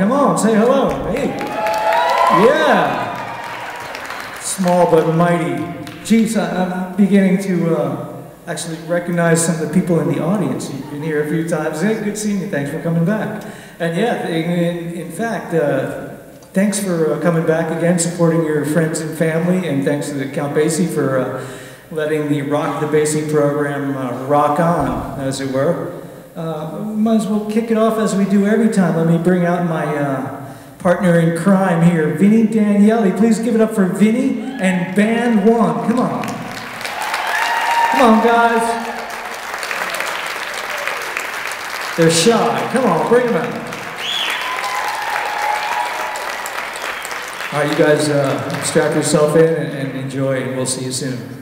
Come on, say hello. Hey. Yeah. Small but mighty. Geez, I- I'm beginning to uh, actually recognize some of the people in the audience. You've been here a few times. Hey, good seeing you. Thanks for coming back. And yeah, in, in fact, uh, thanks for uh, coming back again, supporting your friends and family, and thanks to the Count Basie for uh, letting the Rock the Basie program uh, rock on, as it were. Uh, might as well kick it off as we do every time. Let me bring out my uh, partner in crime here, Vinny Daniele. Please give it up for Vinny and Band One. Come on. Come on, guys. They're shy. Come on, bring them out. All right, you guys uh, strap yourself in and, and enjoy, and we'll see you soon.